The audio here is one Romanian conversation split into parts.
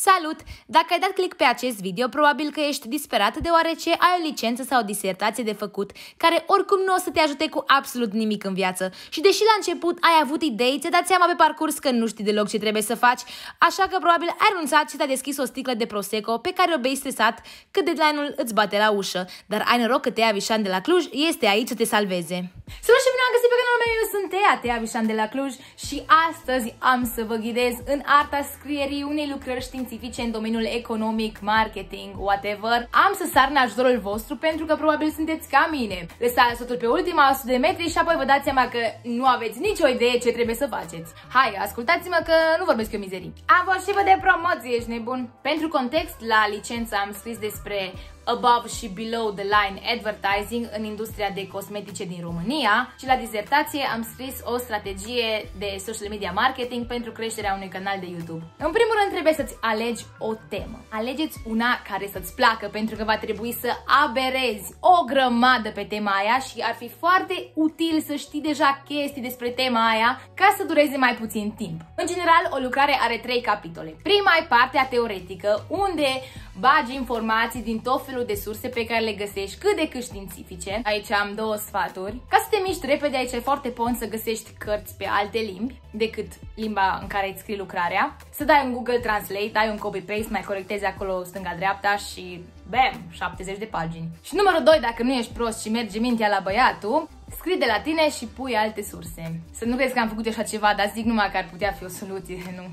Salut! Dacă ai dat click pe acest video, probabil că ești disperat deoarece ai o licență sau o disertație de făcut, care oricum nu o să te ajute cu absolut nimic în viață. Și deși la început ai avut idei, ți-ai dat seama pe parcurs că nu știi deloc ce trebuie să faci, așa că probabil ai renunțat și ți-a deschis o sticlă de Prosecco pe care o bei stresat cât deadline-ul îți bate la ușă. Dar ai noroc că Tea Vișan de la Cluj este aici să te salveze. Salut și bine am găsit pe canalul meu, eu sunt Tea, Tea Vișan de la Cluj și astăzi am să vă ghidez în arta scrierii unei lucrări științifice științifice în domeniul economic, marketing, whatever, am să sar în ajutorul vostru pentru că probabil sunteți ca mine. Lăsați totul pe ultima 100 de metri și apoi vă dați seama că nu aveți nicio idee ce trebuie să faceți. Hai, ascultați-mă că nu vorbesc eu mizerii. Am fost și vă de promoție, ești nebun? Pentru context, la licență am scris despre above și below the line advertising în industria de cosmetice din România și la dizertație am scris o strategie de social media marketing pentru creșterea unui canal de YouTube. În primul rând trebuie să-ți alegi o temă. Alegeți una care să-ți placă pentru că va trebui să aberezi o grămadă pe tema aia și ar fi foarte util să știi deja chestii despre tema aia ca să dureze mai puțin timp. În general, o lucrare are trei capitole. Prima e partea teoretică, unde bagi informații din tot felul de surse pe care le găsești cât de cât științifice. Aici am două sfaturi. Ca să te miști repede, aici e foarte bun să găsești cărți pe alte limbi decât limba în care îți scrii lucrarea. Să dai un Google Translate, dai un copy-paste, mai corectezi acolo stânga-dreapta și bam, 70 de pagini. Și numărul 2, dacă nu ești prost și merge mintea la băiatul, scrii de la tine și pui alte surse. Să nu crezi că am făcut așa ceva, dar zic numai că ar putea fi o soluție, nu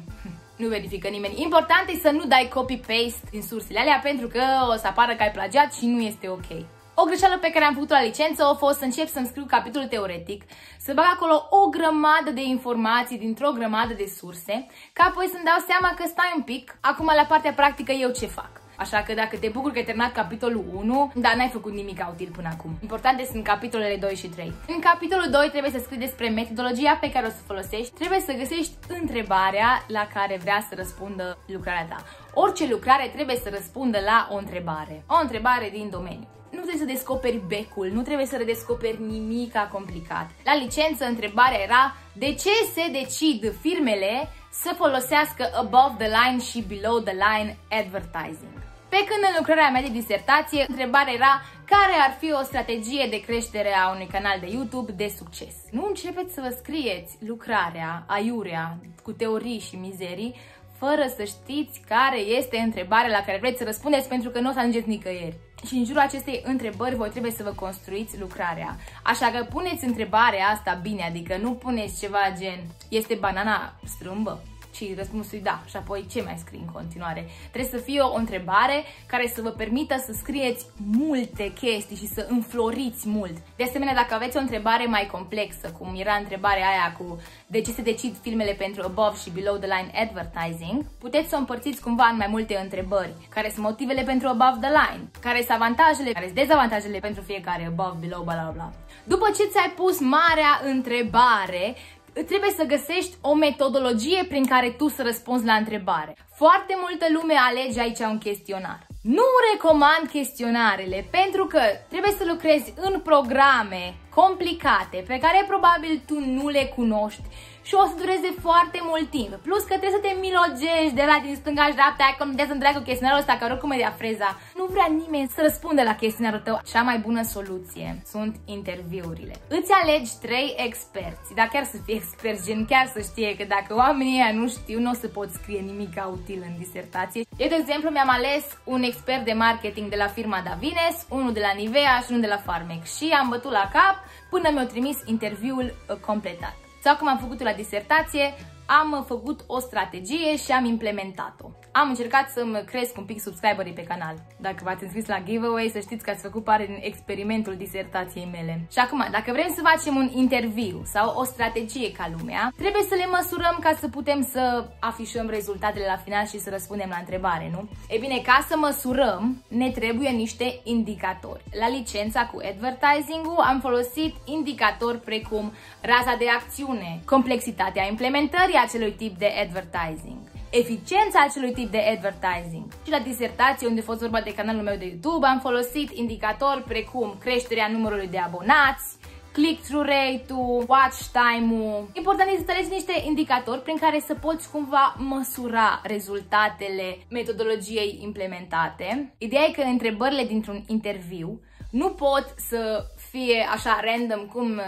nu verifică nimeni. Important e să nu dai copy-paste din sursele alea pentru că o să apară că ai plagiat și nu este ok. O greșeală pe care am făcut-o la licență a fost să încep să-mi scriu capitolul teoretic, să bag acolo o grămadă de informații dintr-o grămadă de surse, ca apoi să-mi dau seama că stai un pic, acum la partea practică eu ce fac. Așa că dacă te bucuri că ai terminat capitolul 1, dar n-ai făcut nimic util până acum. Importante sunt capitolele 2 și 3. În capitolul 2 trebuie să scrii despre metodologia pe care o să folosești, trebuie să găsești întrebarea la care vrea să răspundă lucrarea ta. Orice lucrare trebuie să răspundă la o întrebare. O întrebare din domeniu nu trebuie să descoperi becul, nu trebuie să redescoperi nimic complicat. La licență, întrebarea era de ce se decid firmele să folosească above the line și below the line advertising. Pe când în lucrarea mea de disertație, întrebarea era care ar fi o strategie de creștere a unui canal de YouTube de succes. Nu începeți să vă scrieți lucrarea, aiurea, cu teorii și mizerii, fără să știți care este întrebarea la care vreți să răspundeți pentru că nu o să ajungeți nicăieri. Și în jurul acestei întrebări voi trebuie să vă construiți lucrarea. Așa că puneți întrebarea asta bine, adică nu puneți ceva gen este banana strâmbă? Și răspunsul e da. Și apoi ce mai scrii în continuare? Trebuie să fie o întrebare care să vă permită să scrieți multe chestii și să înfloriți mult. De asemenea, dacă aveți o întrebare mai complexă, cum era întrebarea aia cu de ce se decid filmele pentru above și below the line advertising, puteți să o împărțiți cumva în mai multe întrebări. Care sunt motivele pentru above the line? Care sunt avantajele? Care sunt dezavantajele pentru fiecare above, below, bla bla bla. După ce ți-ai pus marea întrebare, trebuie să găsești o metodologie prin care tu să răspunzi la întrebare. Foarte multă lume alege aici un chestionar. Nu recomand chestionarele pentru că trebuie să lucrezi în programe complicate pe care probabil tu nu le cunoști și o să dureze foarte mult timp. Plus că trebuie să te milogești de la din stânga și dreapta, ai contează întreagă chestionarul ăsta, că oricum e de freza. Nu vrea nimeni să răspunde la chestionarul tău. Cea mai bună soluție sunt interviurile. Îți alegi trei experți, dar chiar să fie experți, gen chiar să știe că dacă oamenii ăia nu știu, nu o să pot scrie nimic util în disertație. Eu, de exemplu, mi-am ales un expert de marketing de la firma Davines, unul de la Nivea și unul de la Farmec și am bătut la cap până mi-au trimis interviul uh, completat. Sau cum am făcut la disertație, am făcut o strategie și am implementat-o. Am încercat să-mi cresc un pic subscriberii pe canal. Dacă v-ați înscris la giveaway, să știți că ați făcut parte din experimentul disertației mele. Și acum, dacă vrem să facem un interviu sau o strategie ca lumea, trebuie să le măsurăm ca să putem să afișăm rezultatele la final și să răspundem la întrebare, nu? E bine, ca să măsurăm, ne trebuie niște indicatori. La licența cu advertising-ul am folosit indicatori precum raza de acțiune, complexitatea implementării acelui tip de advertising, eficiența acelui tip de advertising. Și la disertație, unde a fost vorba de canalul meu de YouTube, am folosit indicatori precum creșterea numărului de abonați, click-through rate-ul, watch time-ul. Important este să alegi niște indicatori prin care să poți cumva măsura rezultatele metodologiei implementate. Ideea e că întrebările dintr-un interviu nu pot să fie așa random cum uh,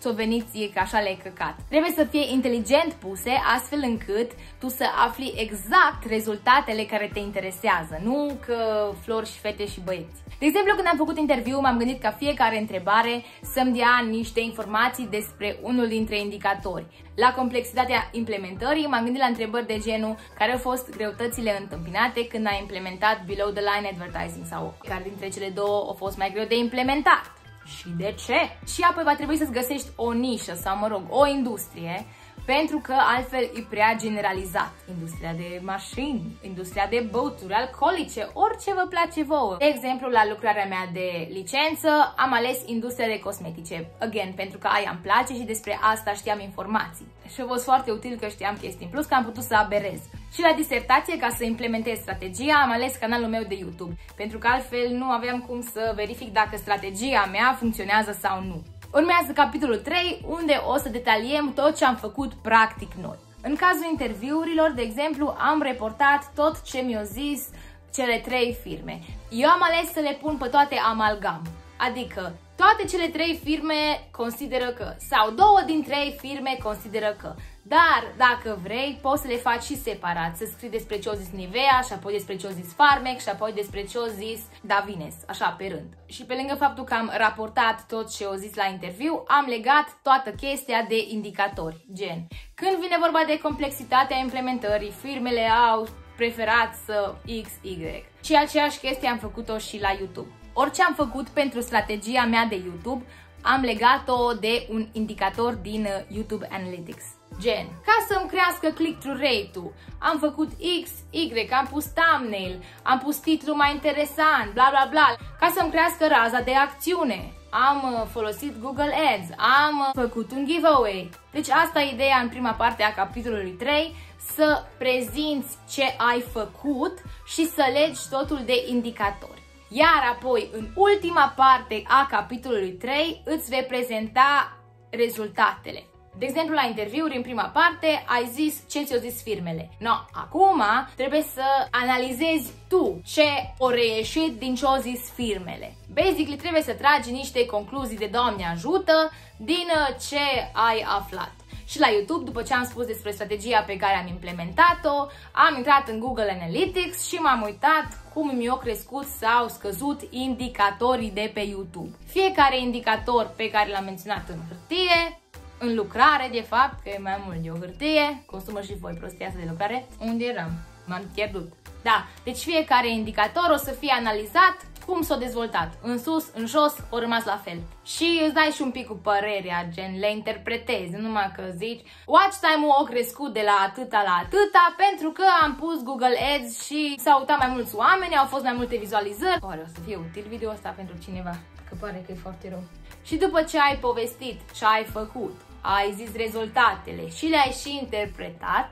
ți-o venit ție că așa le-ai căcat. Trebuie să fie inteligent puse astfel încât tu să afli exact rezultatele care te interesează, nu că flori și fete și băieți. De exemplu, când am făcut interviu, m-am gândit ca fiecare întrebare să-mi dea niște informații despre unul dintre indicatori. La complexitatea implementării m-am gândit la întrebări de genul care au fost greutățile întâmpinate când ai implementat below the line advertising sau care dintre cele două au fost mai greu de implementat și de ce. Și apoi va trebui să-ți găsești o nișă sau, mă rog, o industrie pentru că altfel e prea generalizat. Industria de mașini, industria de băuturi alcoolice, orice vă place vouă. De exemplu, la lucrarea mea de licență am ales industria de cosmetice. Again, pentru că aia îmi place și despre asta știam informații. Și a fost foarte util că știam chestii în plus, că am putut să aberez. Și la disertație, ca să implementez strategia, am ales canalul meu de YouTube, pentru că altfel nu aveam cum să verific dacă strategia mea funcționează sau nu. Urmează capitolul 3, unde o să detaliem tot ce am făcut practic noi. În cazul interviurilor, de exemplu, am reportat tot ce mi-au zis cele trei firme. Eu am ales să le pun pe toate amalgam, adică toate cele trei firme consideră că, sau două din trei firme consideră că. Dar, dacă vrei, poți să le faci și separat, să scrii despre ce o zis Nivea, și apoi despre ce o zis Farmec, și apoi despre ce o zis Davines, așa pe rând. Și pe lângă faptul că am raportat tot ce o zis la interviu, am legat toată chestia de indicatori, gen. Când vine vorba de complexitatea implementării, firmele au preferat să X, Y. Și aceeași chestie am făcut-o și la YouTube. Orice am făcut pentru strategia mea de YouTube, am legat-o de un indicator din uh, YouTube Analytics. Gen, ca să-mi crească click-through rate-ul, am făcut X, Y, am pus thumbnail, am pus titlu mai interesant, bla bla bla, ca să-mi crească raza de acțiune. Am uh, folosit Google Ads, am uh, făcut un giveaway. Deci asta e ideea în prima parte a capitolului 3, să prezinți ce ai făcut și să legi totul de indicatori. Iar apoi, în ultima parte a capitolului 3, îți vei prezenta rezultatele. De exemplu, la interviuri, în prima parte, ai zis ce ți-au zis firmele. No, acum trebuie să analizezi tu ce o reieșit din ce au zis firmele. Basically, trebuie să tragi niște concluzii de Doamne ajută din ce ai aflat și la YouTube, după ce am spus despre strategia pe care am implementat-o, am intrat în Google Analytics și m-am uitat cum mi-au crescut sau scăzut indicatorii de pe YouTube. Fiecare indicator pe care l-am menționat în hârtie, în lucrare, de fapt, că e mai mult de o hârtie, consumă și voi prostia asta de lucrare, unde eram? M-am pierdut. Da, deci fiecare indicator o să fie analizat cum s-a dezvoltat, în sus, în jos, o rămas la fel. Și îți dai și un pic cu părerea, gen, le interpretezi, numai că zici watch time-ul a crescut de la atâta la atâta pentru că am pus Google Ads și s-au uitat mai mulți oameni, au fost mai multe vizualizări. Oare o să fie util video ăsta pentru cineva? Că pare că e foarte rău. Și după ce ai povestit ce ai făcut, ai zis rezultatele și le-ai și interpretat,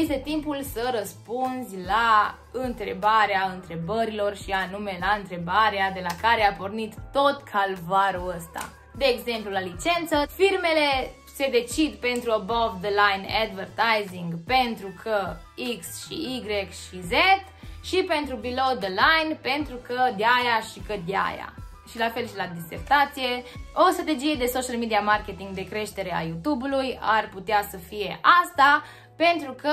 este timpul să răspunzi la întrebarea întrebărilor și anume la întrebarea de la care a pornit tot calvarul ăsta. De exemplu, la licență, firmele se decid pentru above the line advertising pentru că X și Y și Z și pentru below the line pentru că de aia și că de aia. Și la fel și la disertație, o strategie de social media marketing de creștere a YouTube-ului ar putea să fie asta, pentru că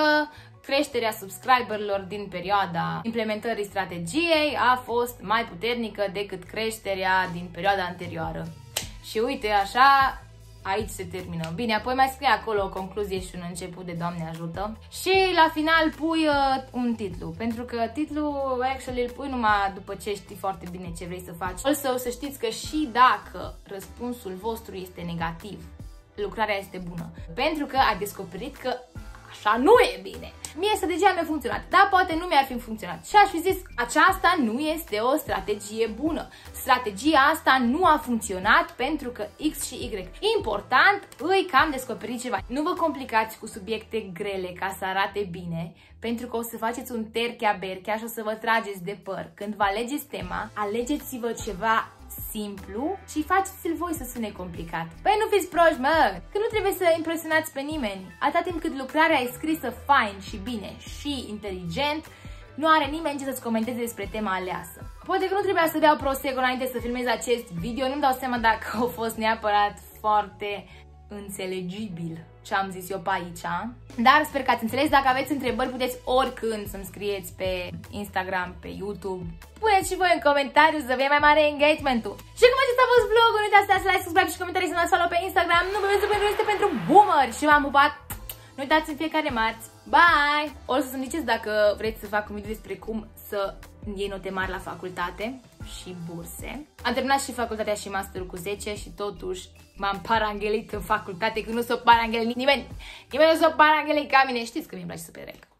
creșterea subscriberilor din perioada implementării strategiei a fost mai puternică decât creșterea din perioada anterioară. Și uite, așa, aici se termină. Bine, apoi mai scrie acolo o concluzie și un început de Doamne ajută. Și la final pui uh, un titlu, pentru că titlul actually îl pui numai după ce știi foarte bine ce vrei să faci. Also, să știți că și dacă răspunsul vostru este negativ, lucrarea este bună. Pentru că ai descoperit că așa nu e bine. Mie strategia mi-a funcționat, dar poate nu mi-ar fi funcționat. Și aș fi zis, aceasta nu este o strategie bună. Strategia asta nu a funcționat pentru că X și Y. Important, îi că am descoperit ceva. Nu vă complicați cu subiecte grele ca să arate bine, pentru că o să faceți un terchea berchea și o să vă trageți de păr. Când vă alegeți tema, alegeți-vă ceva simplu și faceți-l voi să sune complicat. Păi nu fiți proști, mă! Că nu trebuie să impresionați pe nimeni. Atâta timp cât lucrarea e scrisă fain și bine și inteligent, nu are nimeni ce să-ți comenteze despre tema aleasă. Poate că nu trebuia să beau prosecco înainte să filmez acest video, nu-mi dau seama dacă a fost neapărat foarte înțelegibil ce am zis eu pe aici. Dar sper că ați înțeles. Dacă aveți întrebări, puteți oricând să-mi scrieți pe Instagram, pe YouTube. Puneți și voi în comentariu să fie mai mare engagement-ul. Și cum acesta a fost vlogul, nu uitați să dați like, subscribe și comentarii să mă follow pe Instagram. Nu vă pentru este pentru boomer și m-am pupat. Nu uitați în fiecare marți. Bye! O să mi ziceți dacă vreți să fac un video despre cum să iei note mari la facultate și burse. Am terminat și facultatea și masterul cu 10 și totuși m-am paranghelit în facultate, că nu s-o paranghelit nimeni. Nimeni nu s-o paranghelit ca mine. Știți că mi-e place să petrec.